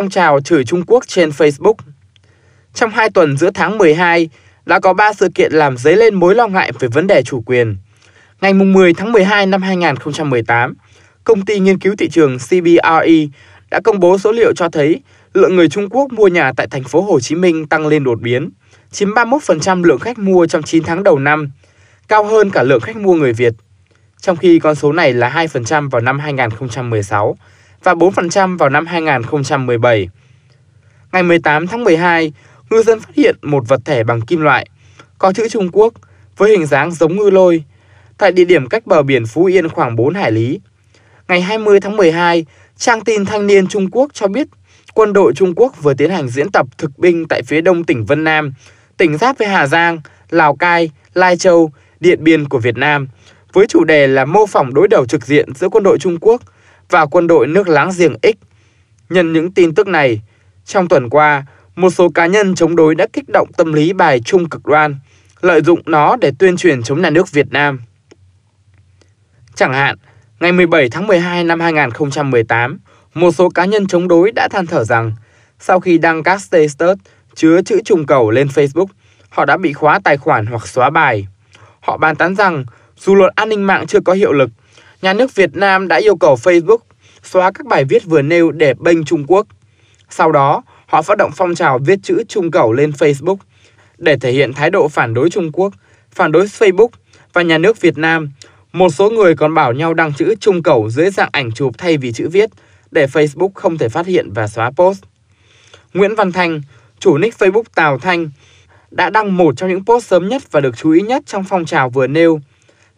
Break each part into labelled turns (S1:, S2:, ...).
S1: phong trào chửi Trung Quốc trên Facebook. Trong hai tuần giữa tháng 12, đã có 3 sự kiện làm dấy lên mối lo ngại về vấn đề chủ quyền. Ngày 10 tháng 12 năm 2018, công ty nghiên cứu thị trường CBRE đã công bố số liệu cho thấy lượng người Trung Quốc mua nhà tại thành phố Hồ Chí Minh tăng lên đột biến, chiếm 31% lượng khách mua trong 9 tháng đầu năm, cao hơn cả lượng khách mua người Việt. Trong khi con số này là 2% vào năm 2016 và 4% vào năm 2017. Ngày 18 tháng 12, ngư dân phát hiện một vật thể bằng kim loại có chữ Trung Quốc với hình dáng giống ngư lôi tại địa điểm cách bờ biển Phú Yên khoảng 4 hải lý. Ngày 20 tháng 12, trang tin Thanh niên Trung Quốc cho biết quân đội Trung Quốc vừa tiến hành diễn tập thực binh tại phía đông tỉnh Vân Nam, tỉnh giáp với Hà Giang, Lào Cai, Lai Châu, Điện Biên của Việt Nam, với chủ đề là mô phỏng đối đầu trực diện giữa quân đội Trung Quốc và quân đội nước láng giềng X. Nhân những tin tức này, trong tuần qua, một số cá nhân chống đối đã kích động tâm lý bài trung cực đoan, lợi dụng nó để tuyên truyền chống nhà nước Việt Nam. Chẳng hạn, ngày 17 tháng 12 năm 2018, một số cá nhân chống đối đã than thở rằng sau khi đăng các status chứa chữ trùng cầu lên Facebook, họ đã bị khóa tài khoản hoặc xóa bài. Họ bàn tán rằng dù luật an ninh mạng chưa có hiệu lực, nhà nước Việt Nam đã yêu cầu Facebook xóa các bài viết vừa nêu để bênh Trung Quốc. Sau đó, họ phát động phong trào viết chữ trung cầu lên Facebook để thể hiện thái độ phản đối Trung Quốc, phản đối Facebook và nhà nước Việt Nam. Một số người còn bảo nhau đăng chữ trung cầu dưới dạng ảnh chụp thay vì chữ viết để Facebook không thể phát hiện và xóa post. Nguyễn Văn Thanh, chủ nick Facebook Tào Thanh, đã đăng một trong những post sớm nhất và được chú ý nhất trong phong trào vừa nêu.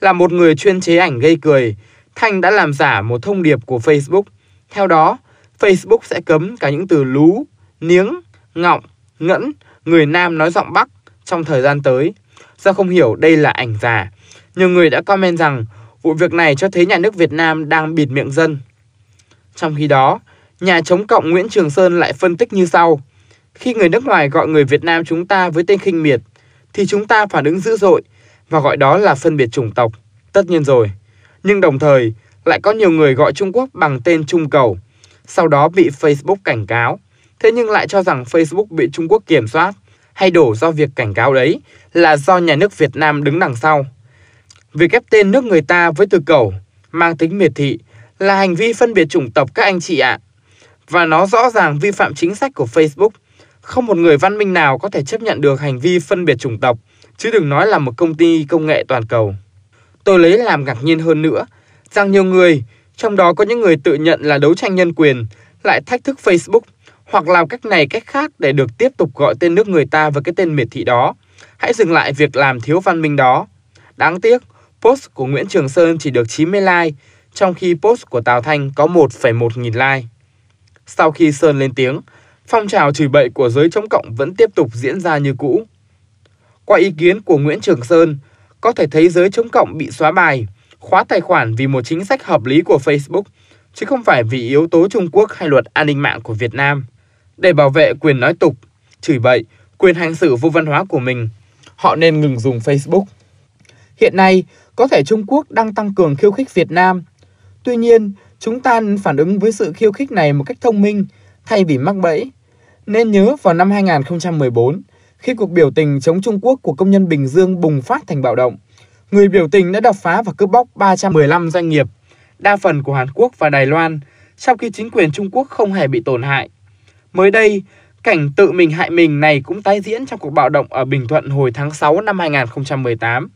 S1: Là một người chuyên chế ảnh gây cười, Thanh đã làm giả một thông điệp của Facebook. Theo đó, Facebook sẽ cấm cả những từ lú, niếng, ngọng, ngẫn, người Nam nói giọng Bắc trong thời gian tới. Do không hiểu đây là ảnh giả, nhiều người đã comment rằng vụ việc này cho thấy nhà nước Việt Nam đang bịt miệng dân. Trong khi đó, nhà chống cộng Nguyễn Trường Sơn lại phân tích như sau. Khi người nước ngoài gọi người Việt Nam chúng ta với tên khinh miệt, thì chúng ta phản ứng dữ dội và gọi đó là phân biệt chủng tộc. Tất nhiên rồi. Nhưng đồng thời, lại có nhiều người gọi Trung Quốc bằng tên Trung Cầu, sau đó bị Facebook cảnh cáo. Thế nhưng lại cho rằng Facebook bị Trung Quốc kiểm soát, hay đổ do việc cảnh cáo đấy là do nhà nước Việt Nam đứng đằng sau. Việc ghép tên nước người ta với từ cầu mang tính miệt thị là hành vi phân biệt chủng tộc các anh chị ạ. Và nó rõ ràng vi phạm chính sách của Facebook. Không một người văn minh nào có thể chấp nhận được hành vi phân biệt chủng tộc, chứ đừng nói là một công ty công nghệ toàn cầu. Tôi lấy làm ngạc nhiên hơn nữa, rằng nhiều người, trong đó có những người tự nhận là đấu tranh nhân quyền, lại thách thức Facebook hoặc làm cách này cách khác để được tiếp tục gọi tên nước người ta với cái tên miệt thị đó. Hãy dừng lại việc làm thiếu văn minh đó. Đáng tiếc, post của Nguyễn Trường Sơn chỉ được 90 like, trong khi post của Tào Thanh có 1,1 nghìn like. Sau khi Sơn lên tiếng, phong trào chửi bậy của giới chống cộng vẫn tiếp tục diễn ra như cũ. Qua ý kiến của Nguyễn Trường Sơn, có thể thấy giới chống cộng bị xóa bài, khóa tài khoản vì một chính sách hợp lý của Facebook, chứ không phải vì yếu tố Trung Quốc hay luật an ninh mạng của Việt Nam. Để bảo vệ quyền nói tục, chửi bậy, quyền hành xử vô văn hóa của mình, họ nên ngừng dùng Facebook. Hiện nay, có thể Trung Quốc đang tăng cường khiêu khích Việt Nam. Tuy nhiên, chúng ta nên phản ứng với sự khiêu khích này một cách thông minh thay vì mắc bẫy. Nên nhớ vào năm 2014, khi cuộc biểu tình chống Trung Quốc của công nhân Bình Dương bùng phát thành bạo động, người biểu tình đã đập phá và cướp bóc 315 doanh nghiệp, đa phần của Hàn Quốc và Đài Loan, sau khi chính quyền Trung Quốc không hề bị tổn hại. Mới đây, cảnh tự mình hại mình này cũng tái diễn trong cuộc bạo động ở Bình Thuận hồi tháng 6 năm 2018.